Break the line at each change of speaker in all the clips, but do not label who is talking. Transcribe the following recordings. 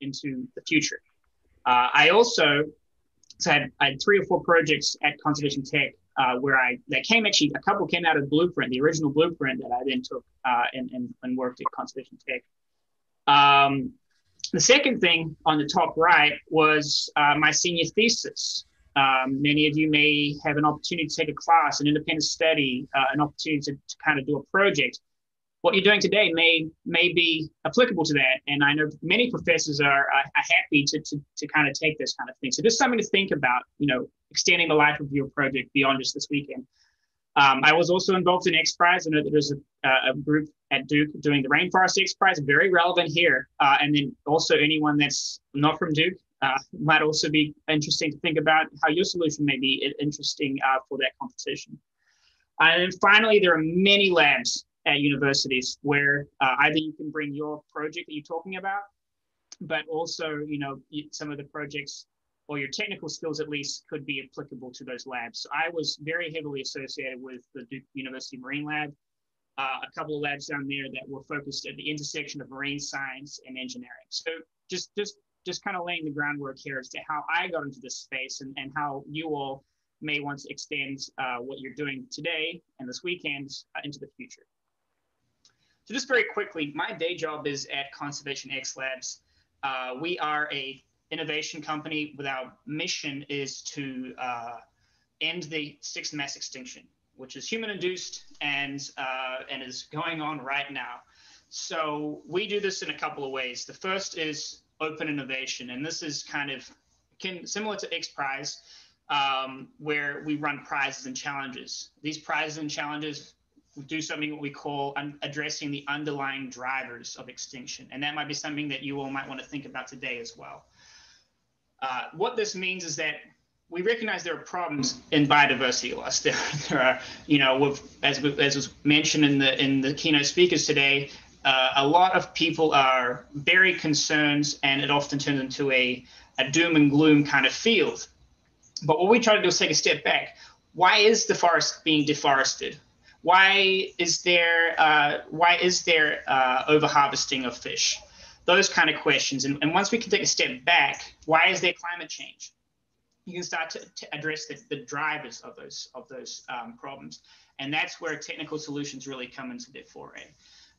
into the future. Uh, I also so I had, I had three or four projects at Conservation Tech uh, where I that came actually a couple came out of Blueprint, the original Blueprint that I then took uh, and, and, and worked at Conservation Tech. Um, the second thing on the top right was uh, my senior thesis. Um, many of you may have an opportunity to take a class, an independent study, uh, an opportunity to, to kind of do a project what you're doing today may may be applicable to that. And I know many professors are, are, happy to, to, to kind of take this kind of thing. So just something to think about, you know, extending the life of your project beyond just this weekend. Um, I was also involved in X Prize. I know that there's a, a, group at Duke doing the Rainforest X Prize, very relevant here. Uh, and then also anyone that's not from Duke uh, might also be interesting to think about how your solution may be interesting uh, for that competition. And then finally, there are many labs at universities where uh, either you can bring your project that you're talking about, but also, you know, some of the projects or your technical skills at least could be applicable to those labs. So I was very heavily associated with the Duke University Marine Lab, uh, a couple of labs down there that were focused at the intersection of marine science and engineering. So just just just kind of laying the groundwork here as to how I got into this space and, and how you all may want to extend uh, what you're doing today and this weekend uh, into the future. So just very quickly, my day job is at Conservation X Labs. Uh, we are a innovation company with our mission is to uh, end the sixth mass extinction, which is human induced and uh, and is going on right now. So we do this in a couple of ways. The first is open innovation, and this is kind of can, similar to X Prize, um, where we run prizes and challenges. These prizes and challenges do something what we call un- addressing the underlying drivers of extinction. And that might be something that you all might want to think about today as well. Uh, what this means is that we recognize there are problems in biodiversity loss. There, there are, you know, as, as was mentioned in the in the keynote speakers today, uh, a lot of people are very concerned, and it often turns into a, a doom and gloom kind of field. But what we try to do is take a step back. Why is the forest being deforested? Why is there uh, why is there uh, over harvesting of fish? Those kind of questions. And, and once we can take a step back, why is there climate change? You can start to, to address the, the drivers of those of those um, problems, and that's where technical solutions really come into their foray.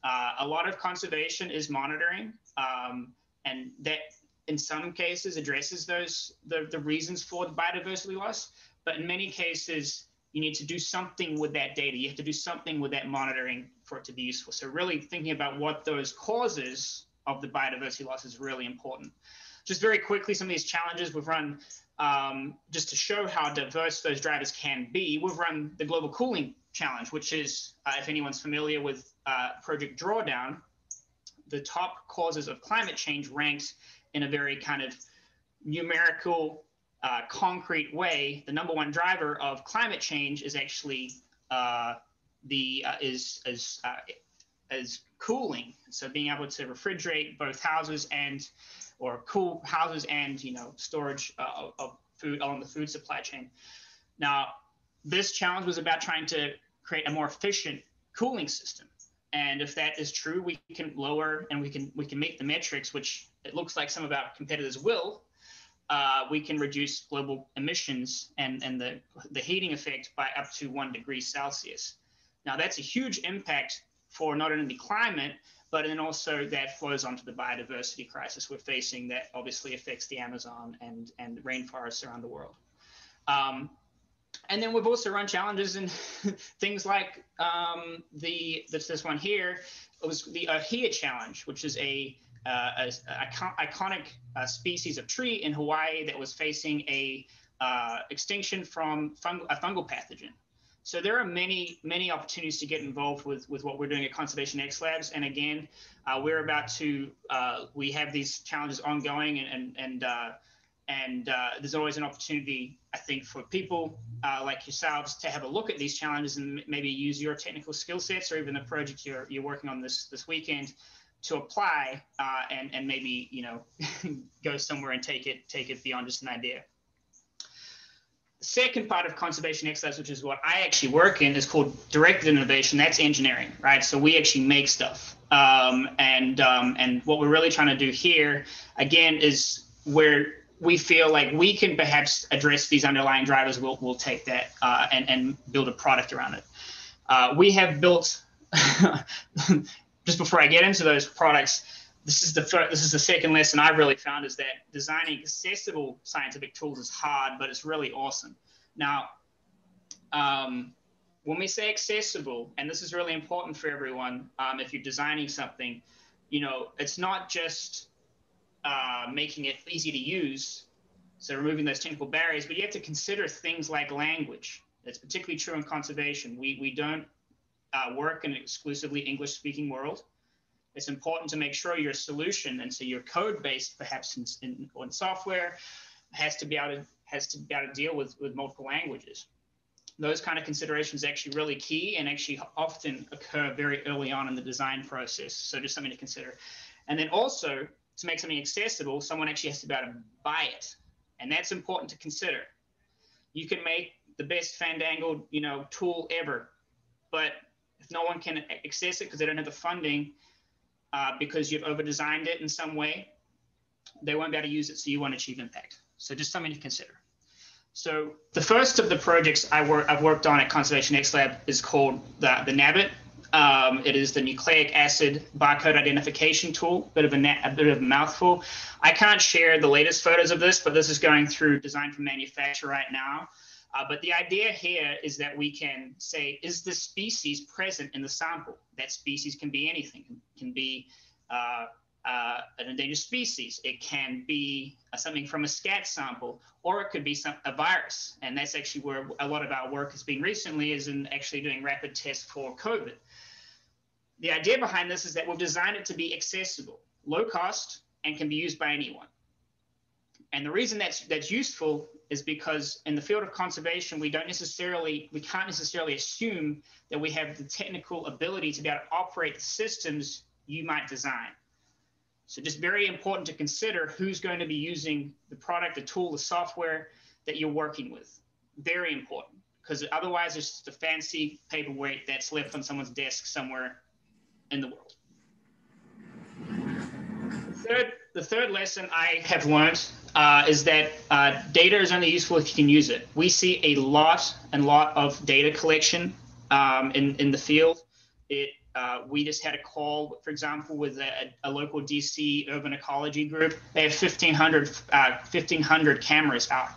Uh, a lot of conservation is monitoring, um, and that in some cases addresses those the, the reasons for the biodiversity loss. But in many cases, you need to do something with that data. You have to do something with that monitoring for it to be useful. So really thinking about what those causes of the biodiversity loss is really important. Just very quickly, some of these challenges we've run um, just to show how diverse those drivers can be. We've run the global cooling challenge, which is, uh, if anyone's familiar with uh, Project Drawdown, the top causes of climate change ranked in a very kind of numerical uh, concrete way, the number one driver of climate change is actually uh, the uh, is is uh, is cooling. So being able to refrigerate both houses and or cool houses and you know storage uh, of food along the food supply chain. Now, this challenge was about trying to create a more efficient cooling system. And if that is true, we can lower and we can we can make the metrics, which it looks like some of our competitors will, uh, we can reduce global emissions and, and the, the heating effect by up to one degree Celsius. Now, that's a huge impact for not only the climate, but then also that flows onto the biodiversity crisis we're facing that obviously affects the Amazon and, and rainforests around the world. Um, and then we've also run challenges in things like um, the this, this one here. It was the Ohia challenge, which is a uh, a, a, iconic uh, species of tree in Hawaii that was facing a uh, extinction from fung- a fungal pathogen. So there are many, many opportunities to get involved with, with what we're doing at Conservation X Labs. And again, uh, we're about to, uh, we have these challenges ongoing and, and, and, uh, and there's always an opportunity, I think, for people like yourselves to have a look at these challenges and maybe use your technical skill sets or even the project you're, you're working on this, this weekend to apply uh, and and maybe you know go somewhere and take it take it beyond just an idea. second part of Conservation Labs, which is what I actually work in, is called directed innovation. That's engineering, right? So we actually make stuff. Um, and um, and what we're really trying to do here, again, is where we feel like we can perhaps address these underlying drivers. We'll, we'll take that uh, and, and build a product around it. Uh, we have built, just before I get into those products, this is the first, this is the second lesson I've really found is that designing accessible scientific tools is hard, but it's really awesome. Now, um, when we say accessible, and this is really important for everyone, um, if you're designing something, you know, it's not just uh, making it easy to use, so removing those technical barriers, but you have to consider things like language. That's particularly true in conservation. We, we don't uh, work in an exclusively English speaking world. It's important to make sure your solution and so your code base perhaps in, in, in software has to be able to has to be able to deal with with multiple languages. Those kind of considerations actually really key and actually often occur very early on in the design process. So just something to consider. And then also to make something accessible someone actually has to be able to buy it. And that's important to consider. You can make the best fandangled you know tool ever but no one can access it because they don't have the funding uh, because you've over designed it in some way, they won't be able to use it, so you won't achieve impact. So just something to consider. So the first of the projects I work, I've worked on at Conservation X Lab is called the, the NABIT. Um, it is the nucleic acid barcode identification tool, bit of a, a bit of a mouthful. I can't share the latest photos of this, but this is going through design for manufacture right now. Uh, but the idea here is that we can say, is the species present in the sample? That species can be anything, it can be uh, uh, an endangered species, it can be uh, something from a scat sample, or it could be some, a virus. And that's actually where a lot of our work has been recently is in actually doing rapid tests for COVID. The idea behind this is that we've designed it to be accessible, low cost, and can be used by anyone. And the reason that's that's useful is because in the field of conservation, we don't necessarily, we can't necessarily assume that we have the technical ability to be able to operate the systems you might design. So just very important to consider who's going to be using the product, the tool, the software that you're working with. Very important because otherwise it's just a fancy paperweight that's left on someone's desk somewhere in the world. Third, the third lesson I have learned uh, is that uh, data is only useful if you can use it. We see a lot and lot of data collection um, in, in the field. It, uh, we just had a call, for example, with a, a, local DC urban ecology group. They have 1,500, 1,500 uh, cameras out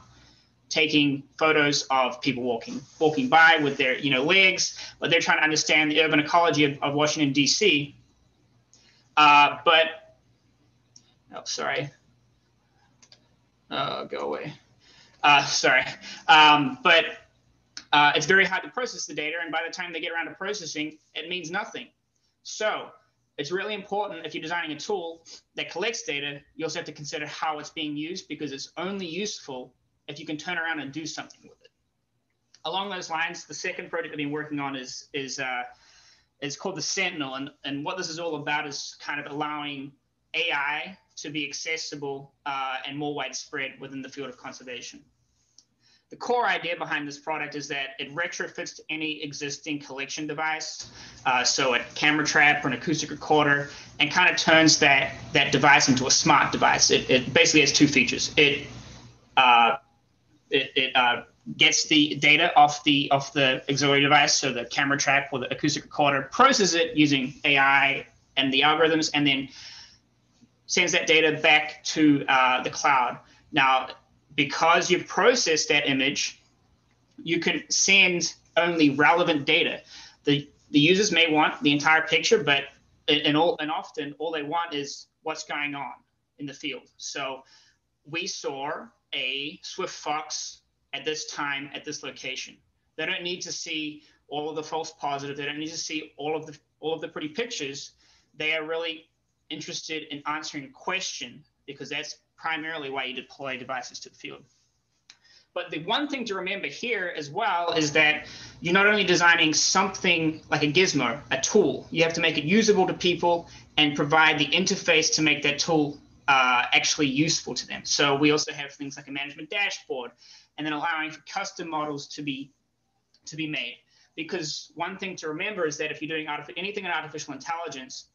taking photos of people walking walking by with their you know legs, but they're trying to understand the urban ecology of, of Washington D.C. Uh, but oh, sorry, uh, go away. Uh, sorry. Um, but uh, it's very hard to process the data. And by the time they get around to processing, it means nothing. So it's really important if you're designing a tool that collects data, you also have to consider how it's being used because it's only useful if you can turn around and do something with it. Along those lines, the second project I've been working on is, is, uh, is called the Sentinel. And, and what this is all about is kind of allowing AI to be accessible uh, and more widespread within the field of conservation. The core idea behind this product is that it retrofits to any existing collection device, uh, so a camera trap or an acoustic recorder, and kind of turns that that device into a smart device. It, it basically has two features. It uh, it, it uh, gets the data off the off the auxiliary device, so the camera trap or the acoustic recorder processes it using AI and the algorithms, and then sends that data back to uh, the cloud. Now, because you've processed that image, you can send only relevant data. The, the users may want the entire picture, but and, all, and often all they want is what's going on in the field. So we saw a swift fox at this time at this location. They don't need to see all of the false positive. They don't need to see all of the all of the pretty pictures. They are really interested in answering a question because that's primarily why you deploy devices to the field. But the one thing to remember here as well is that you're not only designing something like a gizmo, a tool, you have to make it usable to people and provide the interface to make that tool uh, actually useful to them. So we also have things like a management dashboard and then allowing for custom models to be to be made. Because one thing to remember is that if you're doing anything in artificial intelligence,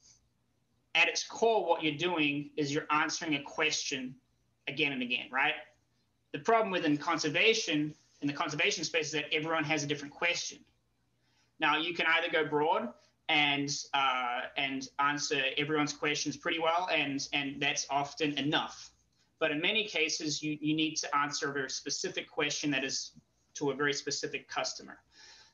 at its core, what you're doing is you're answering a question again and again, right? The problem within conservation, in the conservation space, is that everyone has a different question. Now, you can either go broad and uh, and answer everyone's questions pretty well, and and that's often enough. But in many cases, you, you need to answer a very specific question that is to a very specific customer.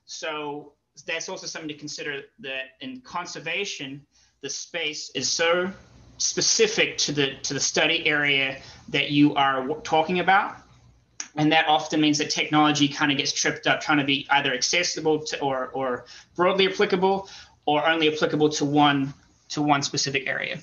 So that's also something to consider that in conservation, the space is so specific to the to the study area that you are talking about. And that often means that technology kind of gets tripped up trying to be either accessible to, or or broadly applicable or only applicable to one to one specific area.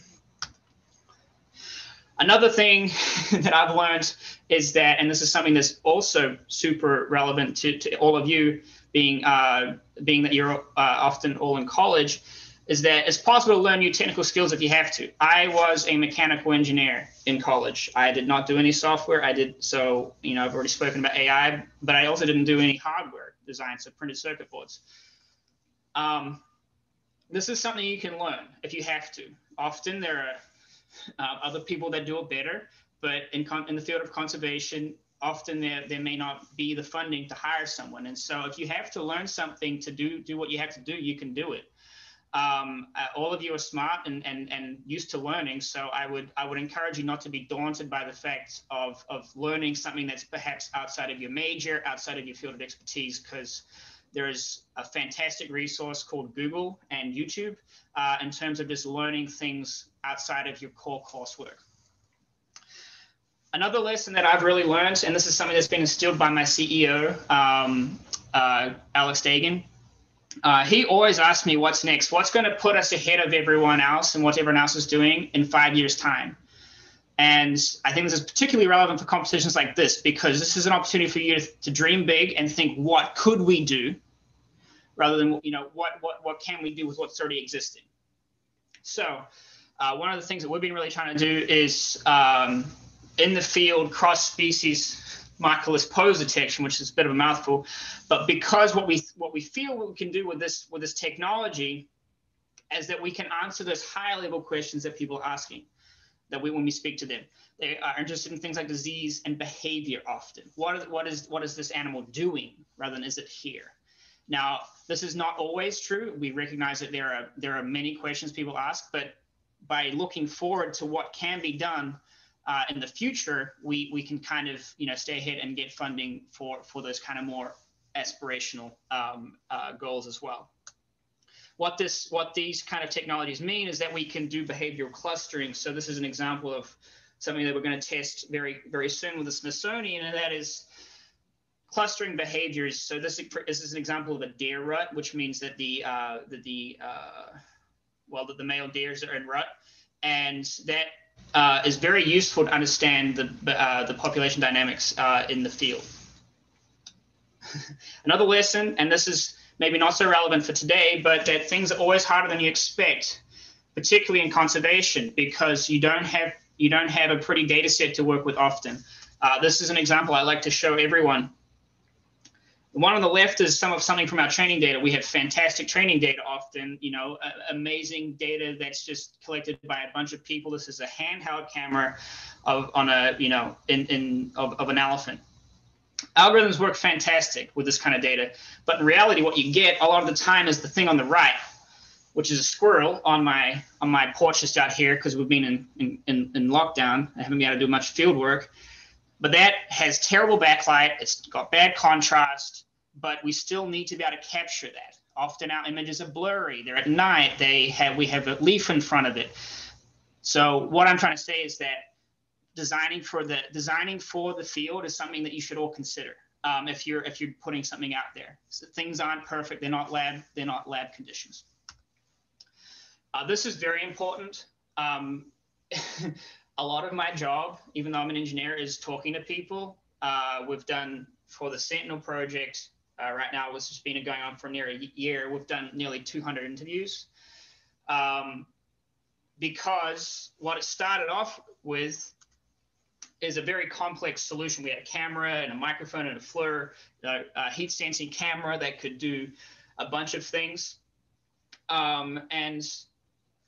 Another thing that i've learned is that and this is something that's also super relevant to, to all of you being uh, being that you're uh, often all in college is that it's possible to learn new technical skills if you have to. I was a mechanical engineer in college. I did not do any software. I did so, you know, I've already spoken about AI, but I also didn't do any hardware design, so printed circuit boards. Um, this is something you can learn if you have to. Often there are uh, other people that do it better, but in, in the field of conservation, often there, there may not be the funding to hire someone. And so if you have to learn something to do, do what you have to do, you can do it um, uh, all of you are smart and, and, and used to learning. So I would I would encourage you not to be daunted by the fact of, of learning something that's perhaps outside of your major, outside of your field of expertise, because there is a fantastic resource called Google and YouTube uh, in terms of just learning things outside of your core coursework. Another lesson that I've really learned, and this is something that's been instilled by my CEO, um, uh, Alex Dehgan, uh, he always asks me what's next, what's going to put us ahead of everyone else and what everyone else is doing in five years' time. And I think this is particularly relevant for competitions like this because this is an opportunity for you to, to dream big and think, what could we do, rather than you know what what what can we do with what's already existing. So, uh, one of the things that we've been really trying to do is um, in the field cross species Markerless pose detection, which is a bit of a mouthful, but because what we what we feel we can do with this with this technology is that we can answer those higher level questions that people are asking that we when we speak to them. They are interested in things like disease and behavior often. What what is what is this animal doing rather than is it here? Now this is not always true. We recognize that there are there are many questions people ask but by looking forward to what can be done uh, in the future, we we can kind of you know stay ahead and get funding for for those kind of more aspirational um, uh, goals as well. What this what these kind of technologies mean is that we can do behavioral clustering. So this is an example of something that we're going to test very very soon with the Smithsonian, and that is clustering behaviors. So this, this is an example of a deer rut, which means that the uh, the, the uh, well the, the male deers are in rut, and that uh, is very useful to understand the, uh, the population dynamics uh, in the field. Another lesson, and this is maybe not so relevant for today, but that things are always harder than you expect, particularly in conservation, because you don't have you don't have a pretty data set to work with often. Uh, this is an example I like to show everyone. The one on the left is some of something from our training data. We have fantastic training data often, you know, uh, amazing data that's just collected by a bunch of people. This is a handheld camera of on a, you know, in, in of, of an elephant. Algorithms work fantastic with this kind of data, but in reality, what you get a lot of the time is the thing on the right, which is a squirrel on my on my porch just out here because we've been in, in, in, in lockdown. I haven't been able to do much field work but that has terrible backlight. It's got bad contrast but we still need to be able to capture that. Often our images are blurry. They're at night. They have we have a leaf in front of it. So what I'm trying to say is that designing for the designing for the field is something that you should all consider um, if you're if you're putting something out there. So things aren't perfect. They're not lab. They're not lab conditions. Uh, this is very important. Um, a lot of my job, even though I'm an engineer, is talking to people. Uh, we've done for the Sentinel project uh, right now, which has been going on for near a year. We've done nearly 200 interviews. Um, because what it started off with is a very complex solution. We had a camera and a microphone and a FLIR, a, heat sensing camera that could do a bunch of things. Um, and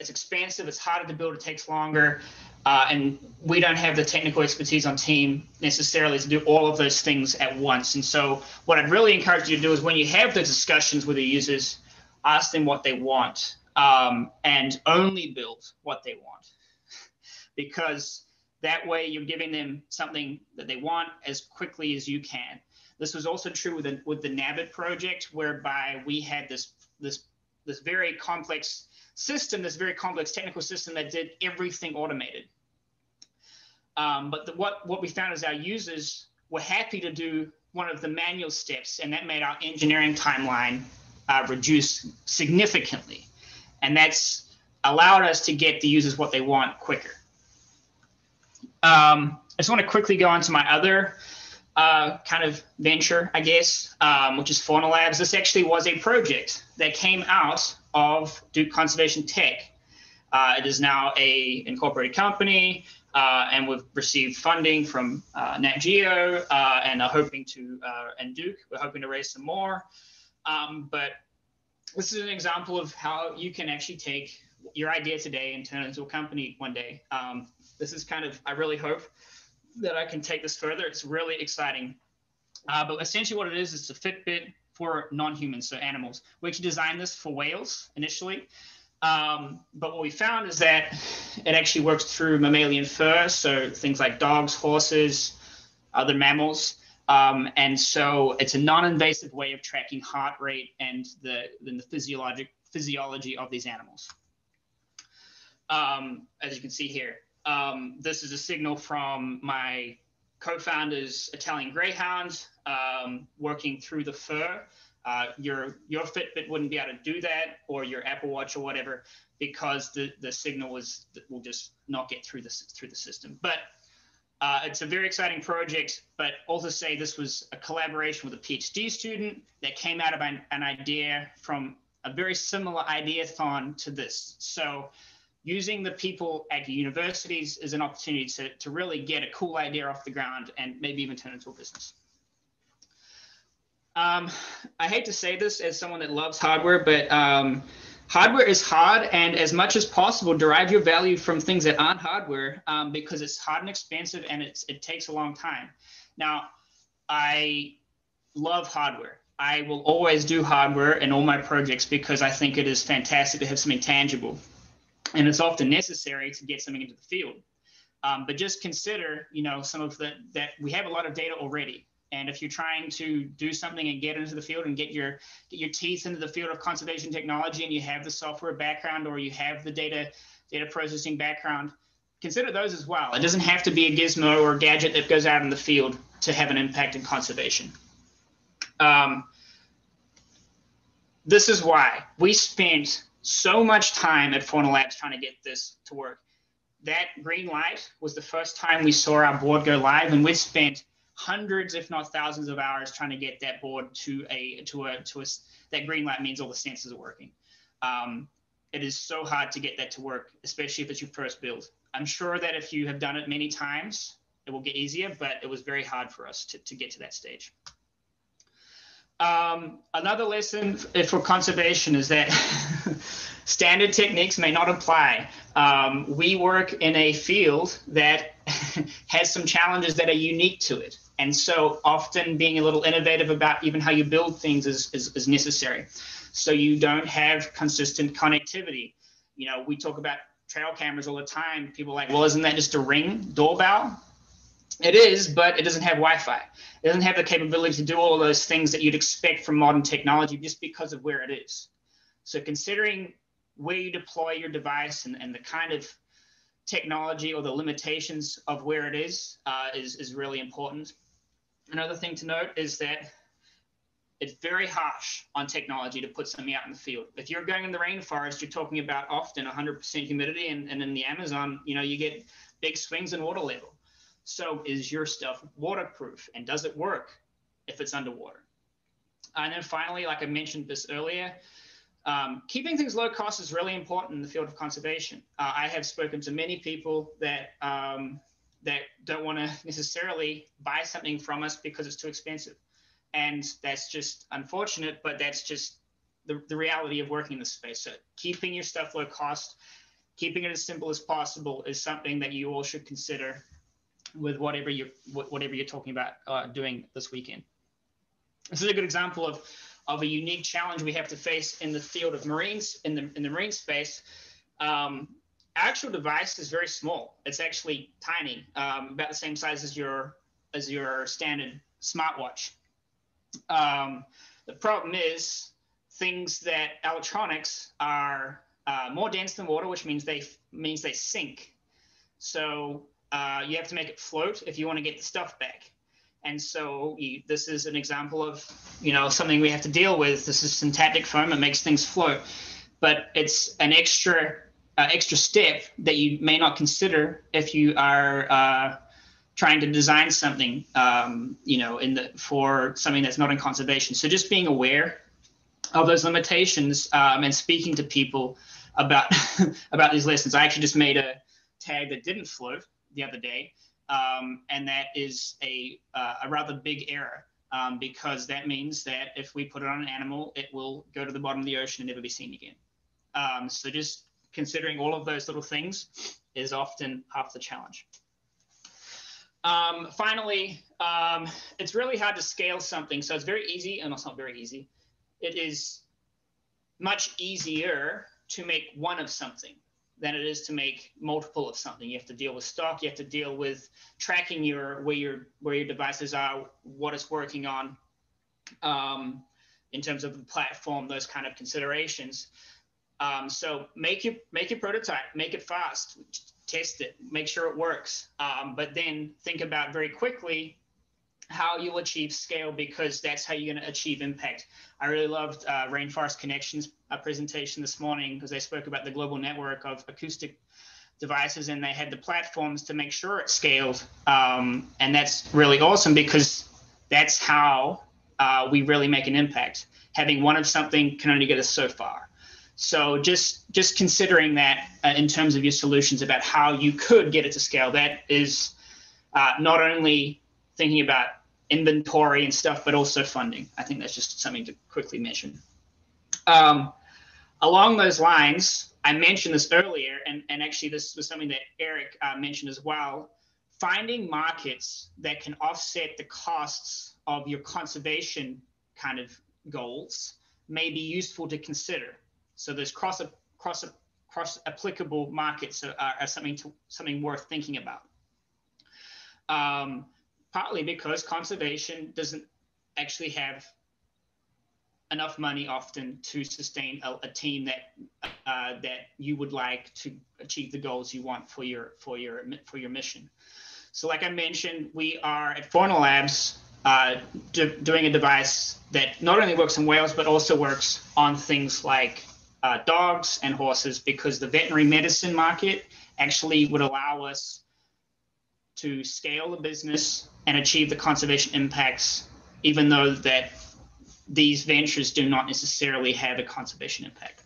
it's expensive, it's harder to build, it takes longer. Uh, and we don't have the technical expertise on team necessarily to do all of those things at once. And so, what I'd really encourage you to do is when you have the discussions with the users, ask them what they want um, and only build what they want. because that way you're giving them something that they want as quickly as you can. This was also true with the, with the NABIT project, whereby we had this, this, this very complex system, this very complex technical system that did everything automated. Um, but the, what, what we found is our users were happy to do one of the manual steps, and that made our engineering timeline uh, reduce significantly. And that's allowed us to get the users what they want quicker. Um, I just want to quickly go on to my other uh, kind of venture, I guess, um, which is Fauna Labs. This actually was a project that came out of Duke Conservation Tech. Uh, it is now a incorporated company, uh, and we've received funding from uh, Nat Geo uh, and are hoping to, uh, and Duke, we're hoping to raise some more. Um, but this is an example of how you can actually take your idea today and turn it into a company one day. Um, this is kind of, I really hope that I can take this further. It's really exciting. Uh, but essentially, what it is, it's a Fitbit for non-humans, so animals. We actually designed this for whales initially, um, but what we found is that it actually works through mammalian fur, so things like dogs, horses, other mammals. Um, and so it's a non-invasive way of tracking heart rate and the, the physiologic physiology of these animals. Um, as you can see here, um, this is a signal from my co-founder's Italian Greyhound um, working through the fur. Uh, your your Fitbit wouldn't be able to do that, or your Apple Watch or whatever, because the the signal is will just not get through the through the system. But uh, it's a very exciting project. But also say this was a collaboration with a PhD student that came out of an, an idea from a very similar ideathon to this. So using the people at universities is an opportunity to, to really get a cool idea off the ground and maybe even turn it into a business. Um, I hate to say this as someone that loves hardware, but um, hardware is hard, and as much as possible, derive your value from things that aren't hardware um, because it's hard and expensive, and it's it takes a long time. Now, I love hardware. I will always do hardware in all my projects because I think it is fantastic to have something tangible and it's often necessary to get something into the field. Um, but just consider, you know, some of the that we have a lot of data already. And if you're trying to do something and get into the field and get your get your teeth into the field of conservation technology, and you have the software background or you have the data data processing background, consider those as well. It doesn't have to be a gizmo or a gadget that goes out in the field to have an impact in conservation. Um, this is why we spent so much time at Fauna Labs trying to get this to work. That green light was the first time we saw our board go live, and we spent hundreds, if not thousands, of hours trying to get that board to a to a to a that green light means all the sensors are working. Um, it is so hard to get that to work, especially if it's your first build. I'm sure that if you have done it many times, it will get easier, but it was very hard for us to, to get to that stage. Um, another lesson for conservation is that standard techniques may not apply. Um, we work in a field that has some challenges that are unique to it. And so often being a little innovative about even how you build things is, is, is necessary. So you don't have consistent connectivity. You know, we talk about trail cameras all the time. People are like, well, isn't that just a ring doorbell? It is, but it doesn't have Wi-Fi. It doesn't have the capability to do all those things that you'd expect from modern technology just because of where it is. So considering where you deploy your device and, and the kind of technology or the limitations of where it is, uh, is is really important. Another thing to note is that it's very harsh on technology to put something out in the field. If you're going in the rainforest, you're talking about often 100% humidity, and, and in the Amazon, you know, you get big swings in water level. So is your stuff waterproof and does it work if it's underwater? And then finally, like I mentioned this earlier, um, keeping things low cost is really important in the field of conservation. Uh, I have spoken to many people that um, that don't want to necessarily buy something from us because it's too expensive. And that's just unfortunate, but that's just the, the reality of working in this space. So keeping your stuff low cost, keeping it as simple as possible is something that you all should consider with whatever you're whatever you're talking about uh, doing this weekend. This is a good example of of a unique challenge we have to face in the field of marines in the in the marine space. Um, actual device is very small. It's actually tiny, um, about the same size as your as your standard smartwatch. Um, the problem is things that electronics are uh, more dense than water, which means they means they sink. So uh, you have to make it float if you want to get the stuff back. And so you, this is an example of, you know, something we have to deal with. This is syntactic foam. It makes things float, but it's an extra uh, extra step that you may not consider if you are uh, trying to design something, um, you know, in the for something that's not in conservation. So just being aware of those limitations um, and speaking to people about about these lessons. I actually just made a tag that didn't float the other day um, and that is a, uh, a rather big error um, because that means that if we put it on an animal, it will go to the bottom of the ocean and never be seen again. Um, so just considering all of those little things is often half the challenge. Um, finally, um, it's really hard to scale something. So it's very easy, and it's not very easy. It is much easier to make one of something than it is to make multiple of something. You have to deal with stock. You have to deal with tracking your where your where your devices are, what it's working on, um, in terms of the platform, those kind of considerations. Um, so make your make your prototype, make it fast, test it, make sure it works. Um, but then think about very quickly how you'll achieve scale because that's how you're going to achieve impact. I really loved uh, Rainforest Connection's uh, presentation this morning because they spoke about the global network of acoustic devices and they had the platforms to make sure it scaled. Um, and that's really awesome because that's how uh, we really make an impact. Having one of something can only get us so far. So just just considering that uh, in terms of your solutions about how you could get it to scale, that is uh, not only thinking about inventory and stuff, but also funding. I think that's just something to quickly mention. Um, along those lines, I mentioned this earlier, and, and actually this was something that Eric uh, mentioned as well. Finding markets that can offset the costs of your conservation kind of goals may be useful to consider. So there's cross cross cross applicable markets are, are something to something worth thinking about. Um, partly because conservation doesn't actually have enough money often to sustain a, a team that uh, that you would like to achieve the goals you want for your for your for your mission. So, like I mentioned, we are at Fauna Labs uh, do, doing a device that not only works on whales but also works on things like uh, dogs and horses because the veterinary medicine market actually would allow us to scale the business and achieve the conservation impacts, even though that these ventures do not necessarily have a conservation impact.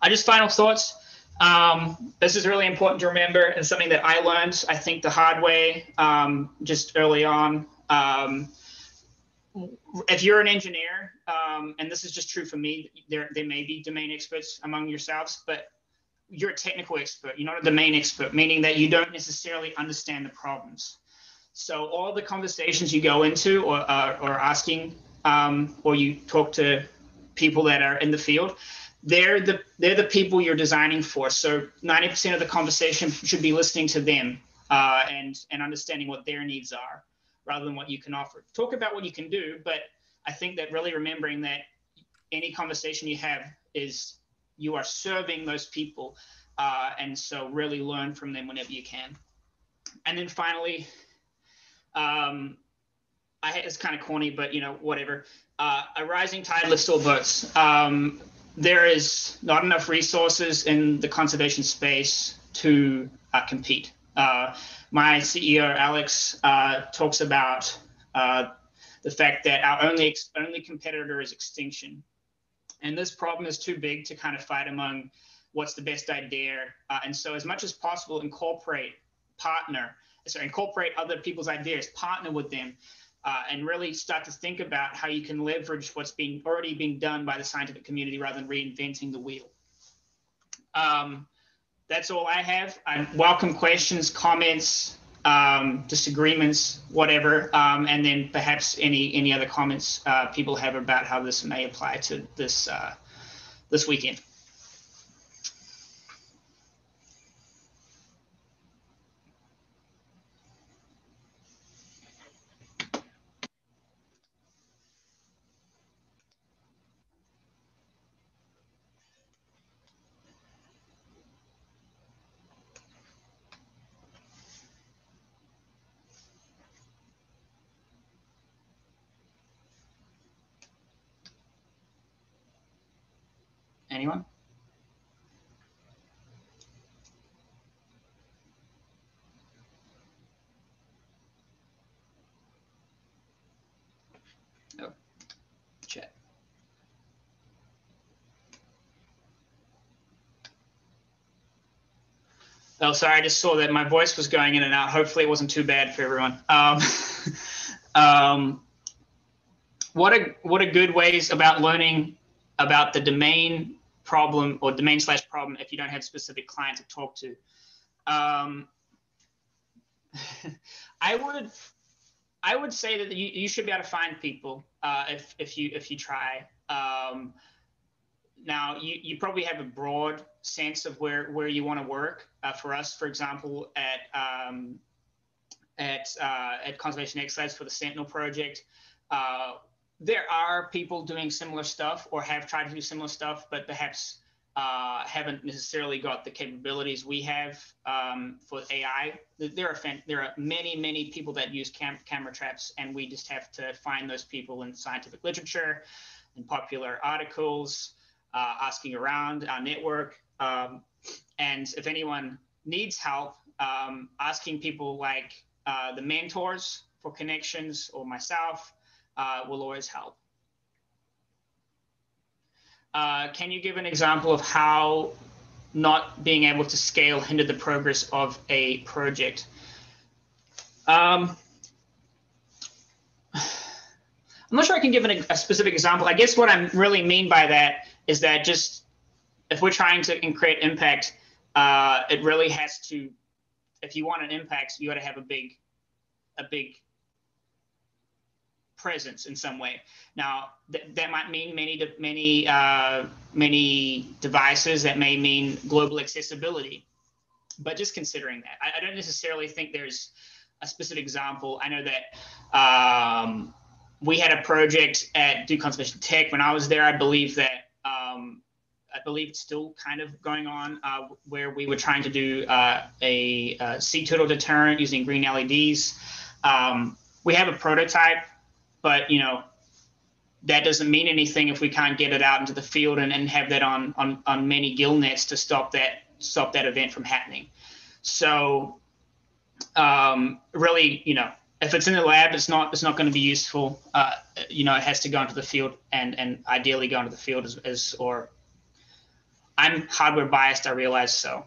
I uh, just final thoughts. Um, this is really important to remember and something that I learned, I think, the hard way um, just early on. Um, if you're an engineer, um, and this is just true for me, there, there may be domain experts among yourselves, but you're a technical expert, you're not a domain expert, meaning that you don't necessarily understand the problems. So all the conversations you go into or, uh, or asking um, or you talk to people that are in the field, they're the they're the people you're designing for. So 90% of the conversation should be listening to them uh, and and understanding what their needs are rather than what you can offer. Talk about what you can do, but I think that really remembering that any conversation you have is you are serving those people. Uh, and so really learn from them whenever you can. And then finally, um, I, it's kind of corny, but you know, whatever. Uh, a rising tide lifts all boats. Um, there is not enough resources in the conservation space to uh, compete. Uh, my CEO Alex uh, talks about uh, the fact that our only only competitor is extinction, and this problem is too big to kind of fight among what's the best idea. Uh, and so, as much as possible, incorporate partner, so incorporate other people's ideas, partner with them, uh, and really start to think about how you can leverage what's being already being done by the scientific community rather than reinventing the wheel. Um, that's all I have. I welcome questions, comments, um, disagreements, whatever, um, and then perhaps any any other comments uh, people have about how this may apply to this uh, this weekend. Anyone? Oh, chat. Oh, sorry, I just saw that my voice was going in and out. Hopefully it wasn't too bad for everyone. Um, um, what a what a good ways about learning about the domain problem or domain slash problem if you don't have specific client to talk to. Um, I would I would say that you, you should be able to find people uh, if, if you if you try. Um, now you, you probably have a broad sense of where, where you want to work. Uh, for us, for example, at um, at uh, at Conservation X Labs for the Sentinel project, uh, there are people doing similar stuff or have tried to do similar stuff, but perhaps uh, haven't necessarily got the capabilities we have um, for AI. There are there are many many people that use cam- camera traps, and we just have to find those people in scientific literature, in popular articles, uh, asking around our network, um, and if anyone needs help, um, asking people like uh, the mentors for connections or myself uh, will always help. Uh, can you give an example of how not being able to scale hindered the progress of a project? Um, I'm not sure I can give an, a specific example. I guess what I really mean by that is that just if we're trying to create impact, uh, it really has to. If you want an impact, you got to have a big, a big presence in some way. Now, th- that might mean many, de- many, uh, many devices. That may mean global accessibility. But just considering that, I, I, don't necessarily think there's a specific example. I know that um, we had a project at Duke Conservation Tech when I was there. I believe that. I believe it's still kind of going on, uh, where we were trying to do uh, a, a, sea turtle deterrent using green LEDs. Um, we have a prototype but you know that doesn't mean anything if we can't get it out into the field and, and have that on, on on many gill nets to stop that stop that event from happening. So um, really, you know, if it's in the lab, it's not it's not going to be useful. Uh, you know, it has to go into the field and and ideally go into the field as, as or I'm hardware biased. I realize so.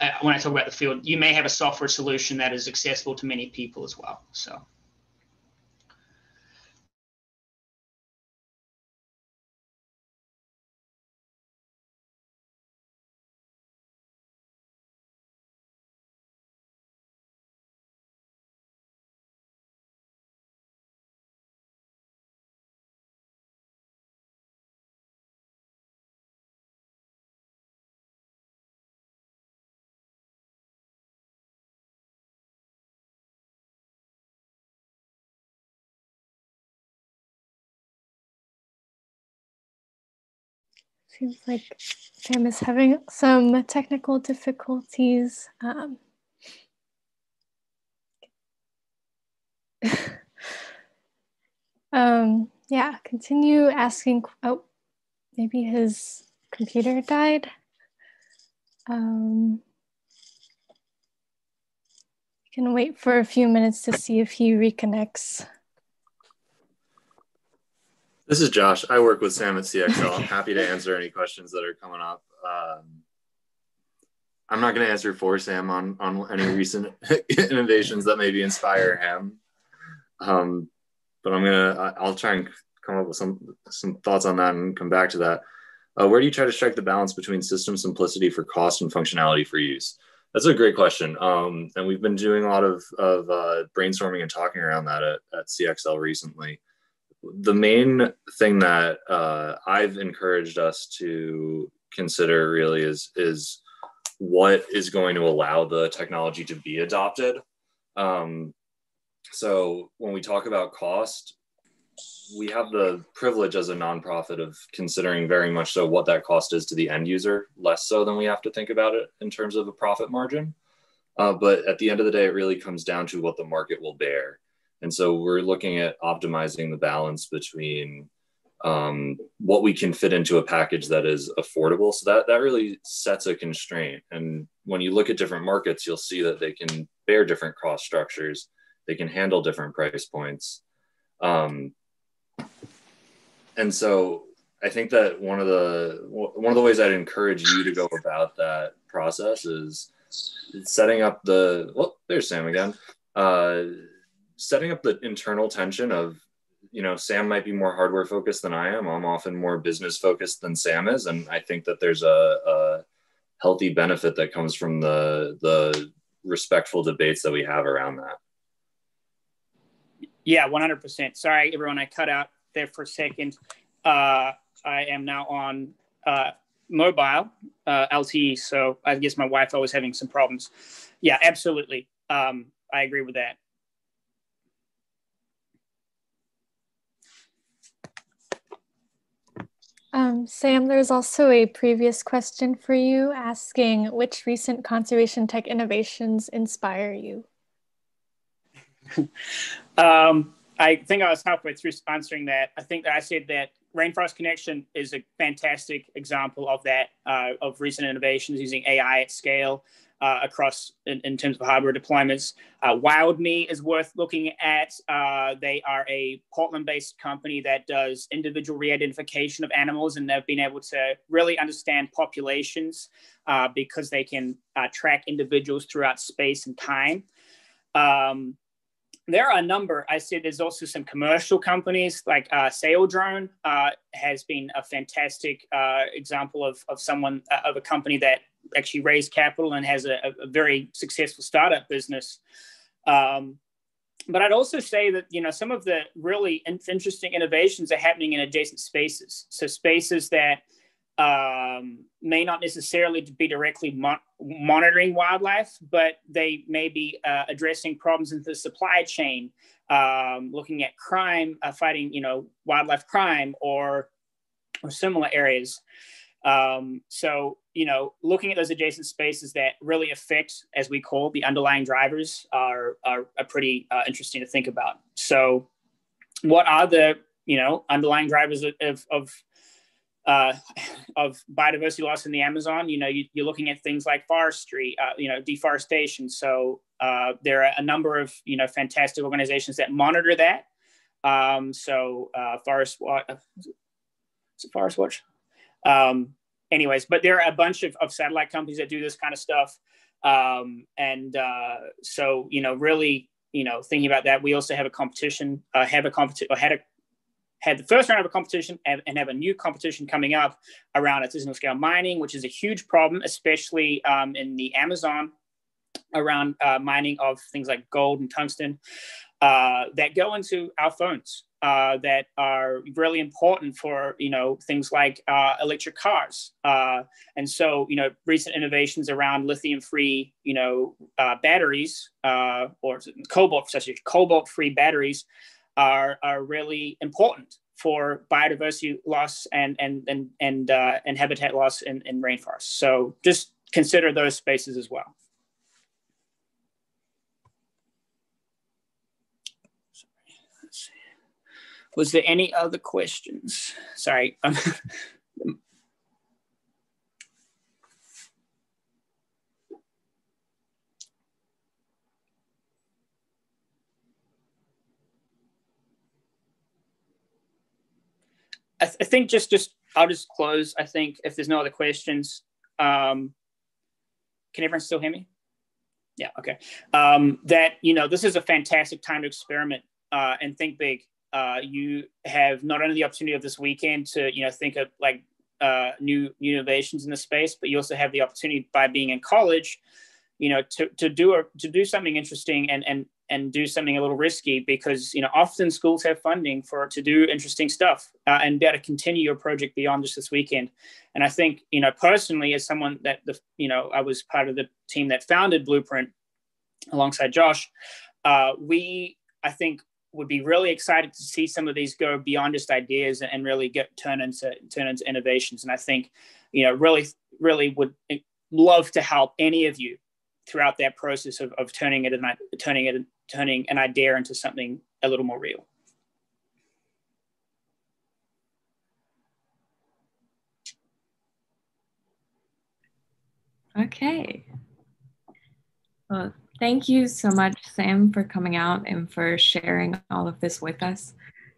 Uh, when I talk about the field, you may have a software solution that is accessible to many people as well. So.
Seems like Sam is having some technical difficulties. Um, um, yeah, continue asking. Oh, maybe his computer died. Um, you can wait for a few minutes to see if he reconnects.
This is Josh. I work with Sam at CXL. I'm happy to answer any questions that are coming up. Um, I'm not going to answer for Sam on on any recent innovations that maybe inspire him. Um, but I'm gonna I'll try and come up with some some thoughts on that and come back to that. Uh, where do you try to strike the balance between system simplicity for cost and functionality for use? That's a great question. Um, and we've been doing a lot of, of uh, brainstorming and talking around that at, at CXL recently. The main thing that uh, I've encouraged us to consider really is, is what is going to allow the technology to be adopted. Um, so when we talk about cost, we have the privilege as a nonprofit of considering very much so what that cost is to the end user, less so than we have to think about it in terms of a profit margin. Uh, but at the end of the day, it really comes down to what the market will bear. And so we're looking at optimizing the balance between um, what we can fit into a package that is affordable. So that, that really sets a constraint. And when you look at different markets, you'll see that they can bear different cost structures, they can handle different price points. Um, and so I think that one of the one of the ways I'd encourage you to go about that process is setting up the well, there's Sam again. Uh, setting up the internal tension of you know Sam might be more hardware focused than I am. I'm often more business focused than Sam is, and I think that there's a, a healthy benefit that comes from the the respectful debates that we have around that.
Yeah, 100%. Sorry, everyone, I cut out there for a second. Uh, I am now on uh, mobile uh, LTE, so I guess my Wi-Fi was having some problems. Yeah, absolutely. Um, I agree with that.
Um, Sam, there's also a previous question for you asking which recent conservation tech innovations inspire you?
um, I think I was halfway through answering that. I think that I said that Rainforest Connection is a fantastic example of that, uh, of recent innovations using AI at scale uh, across in, in, terms of hardware deployments. Uh, WildMe is worth looking at. Uh, they are a Portland-based company that does individual re-identification of animals, and they've been able to really understand populations uh, because they can uh, track individuals throughout space and time. Um, there are a number. I said there's also some commercial companies like uh, Saildrone uh, has been a fantastic uh, example of, of someone uh, of a company that actually raised capital and has a, a very successful startup business. Um, but I'd also say that you know some of the really interesting innovations are happening in adjacent spaces. So spaces that um, may not necessarily be directly mo- monitoring wildlife, but they may be uh, addressing problems in the supply chain, um, looking at crime, uh, fighting, you know, wildlife crime or, or similar areas. Um, so, you know, looking at those adjacent spaces that really affect, as we call the underlying drivers, are, are, are pretty uh, interesting to think about. So, what are the, you know, underlying drivers of, of uh, of biodiversity loss in the Amazon, you know, you, are looking at things like forestry, uh, you know, deforestation. So uh, there are a number of, you know, fantastic organizations that monitor that. Um, so uh, Forest Watch, uh, Forest Watch. Um, anyways, but there are a bunch of, of satellite companies that do this kind of stuff. Um, and uh, so, you know, really, you know, thinking about that, we also have a competition, uh, have a competition, or had a had the first round of a competition and, and have a new competition coming up around artisanal scale mining, which is a huge problem, especially um, in the Amazon around uh, mining of things like gold and tungsten uh, that go into our phones uh, that are really important for you know things like uh, electric cars uh, and so you know recent innovations around lithium free you know uh, batteries or cobalt such as cobalt free batteries are, are really important for biodiversity loss and and and and uh, and habitat loss in, in rainforests. So just consider those spaces as well. Was there any other questions? Sorry. I, th- I, think just just I'll just close. I think if there's no other questions, um, can everyone still hear me? Yeah, okay. Um, that, you know, this is a fantastic time to experiment uh, and think big. Uh, you have not only the opportunity of this weekend to, you know, think of like uh, new, new innovations in the space, but you also have the opportunity by being in college, you know, to, to do a, to do something interesting and, and, and do something a little risky because you know often schools have funding for to do interesting stuff uh, and be able to continue your project beyond just this weekend. And i think you know personally as someone that the you know i was part of the team that founded blueprint alongside josh uh, we i think would be really excited to see some of these go beyond just ideas and really get turn into turn into innovations and i think you know really really would love to help any of you throughout that process of, of turning it and turning it turning an idea into something a little more real.
Okay. Well, thank you so much, Sam, for coming out and for sharing all of this with us.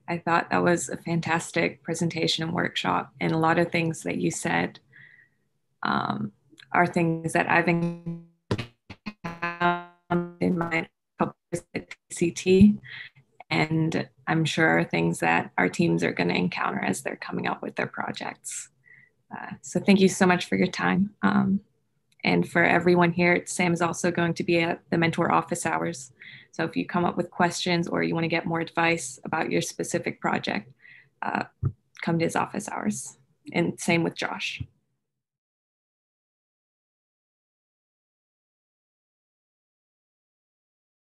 I thought that was a fantastic presentation and workshop, and a lot of things that you said um, are things that I've encountered in my at TCT. And I'm sure things that our teams are going to encounter as they're coming up with their projects. Uh, so thank you so much for your time. Um, and for everyone here, Sam is also going to be at the mentor office hours. So if you come up with questions or you want to get more advice about your specific project, uh, come to his office hours. And same with Josh.